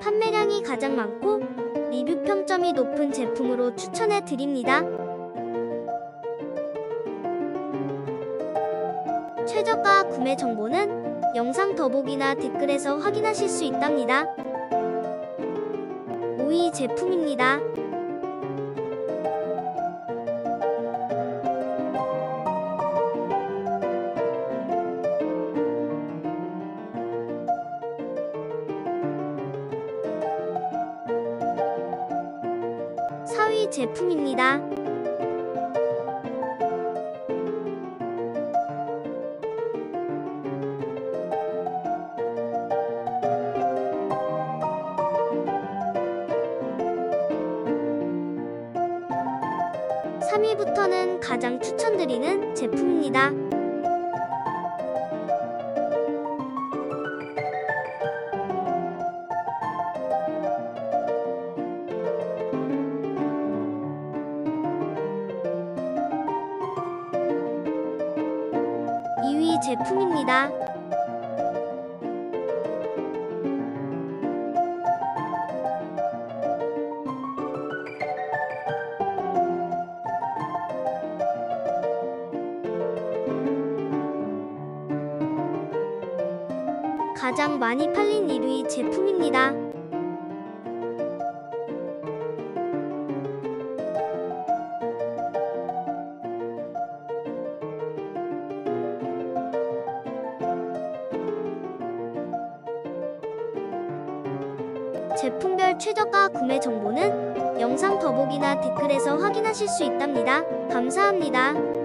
판매량이 가장 많고 리뷰 평점이 높은 제품으로 추천해 드립니다. 최저가 구매 정보는 영상 더보기나 댓글에서 확인하실 수 있답니다. 5위 제품입니다. 사위 제품입니다. 삼위부터는 가장 추천드리는 제품입니다. 제품입니다. 가장 많이 팔린 1위 제품입니다. 제품별 최저가 구매 정보는 영상 더보기나 댓글에서 확인하실 수 있답니다. 감사합니다.